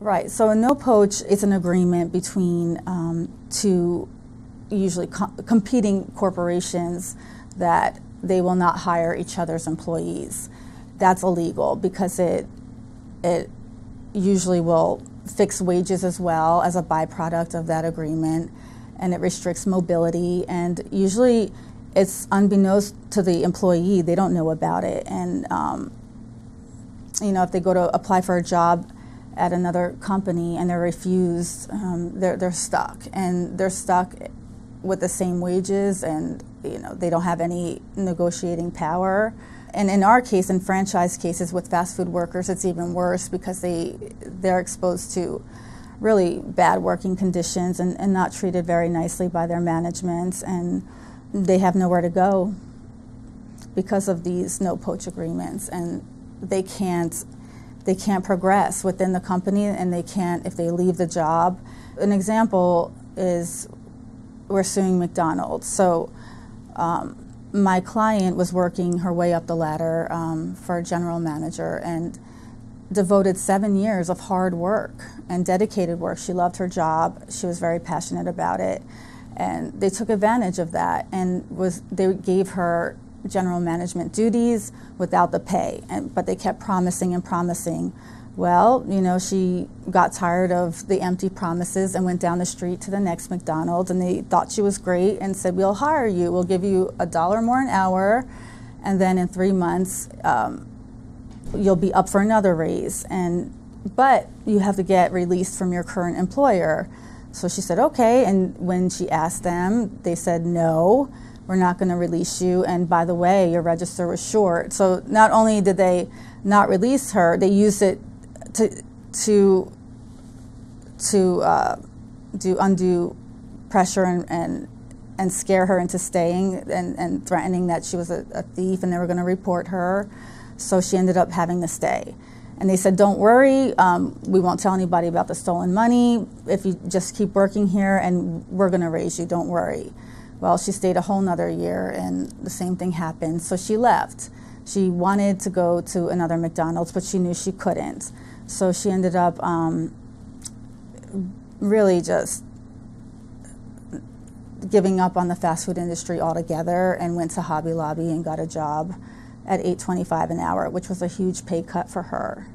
Right. So a no poach is an agreement between um, two usually co- competing corporations that they will not hire each other's employees. That's illegal because it it usually will fix wages as well as a byproduct of that agreement, and it restricts mobility. And usually, it's unbeknownst to the employee; they don't know about it. And um, you know, if they go to apply for a job at another company and they're refused, um, they're, they're stuck. And they're stuck with the same wages and you know they don't have any negotiating power. And in our case, in franchise cases with fast food workers, it's even worse because they they're exposed to really bad working conditions and, and not treated very nicely by their management and they have nowhere to go because of these no poach agreements and they can't they can't progress within the company and they can't if they leave the job. An example is we're suing McDonald's. So um, my client was working her way up the ladder um, for a general manager and devoted seven years of hard work and dedicated work. She loved her job. She was very passionate about it. And they took advantage of that and was they gave her general management duties without the pay. And, but they kept promising and promising. Well, you know, she got tired of the empty promises and went down the street to the next McDonald's, and they thought she was great and said, "We'll hire you. We'll give you a dollar more an hour, and then in three months, um, you'll be up for another raise." And but you have to get released from your current employer. So she said, "Okay." And when she asked them, they said no we're not going to release you. And by the way, your register was short. So not only did they not release her, they used it to to to uh, do undue pressure and, and and scare her into staying and, and threatening that she was a, a thief and they were going to report her. So she ended up having to stay. And they said, Don't worry, um, we won't tell anybody about the stolen money. If you just keep working here, and we're going to raise you, don't worry. Well, she stayed a whole nother year and the same thing happened. So she left. She wanted to go to another McDonald's, but she knew she couldn't. So she ended up um, really just giving up on the fast food industry altogether and went to Hobby Lobby and got a job at 8.25 an hour, which was a huge pay cut for her.